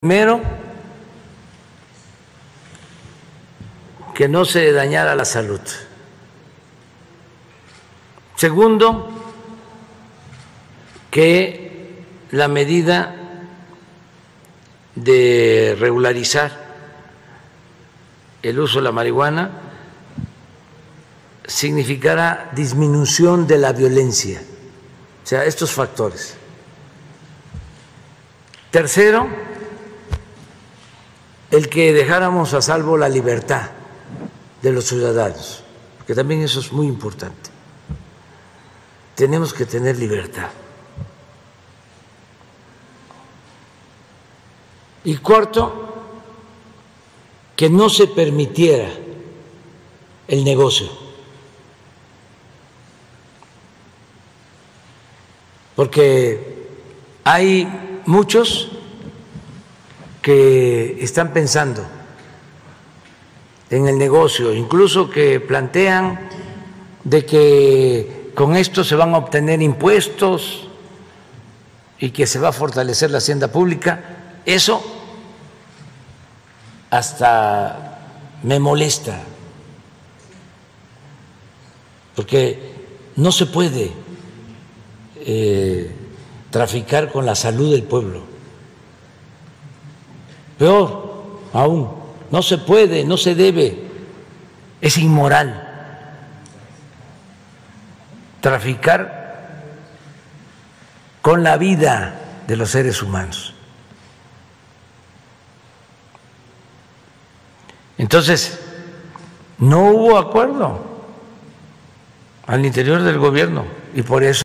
Primero, que no se dañara la salud. Segundo, que la medida de regularizar el uso de la marihuana significara disminución de la violencia, o sea, estos factores. Tercero, el que dejáramos a salvo la libertad de los ciudadanos, que también eso es muy importante. Tenemos que tener libertad. Y cuarto, que no se permitiera el negocio. Porque hay muchos que están pensando en el negocio, incluso que plantean de que con esto se van a obtener impuestos y que se va a fortalecer la hacienda pública, eso hasta me molesta, porque no se puede eh, traficar con la salud del pueblo. Peor aún, no se puede, no se debe, es inmoral traficar con la vida de los seres humanos. Entonces, no hubo acuerdo al interior del gobierno y por eso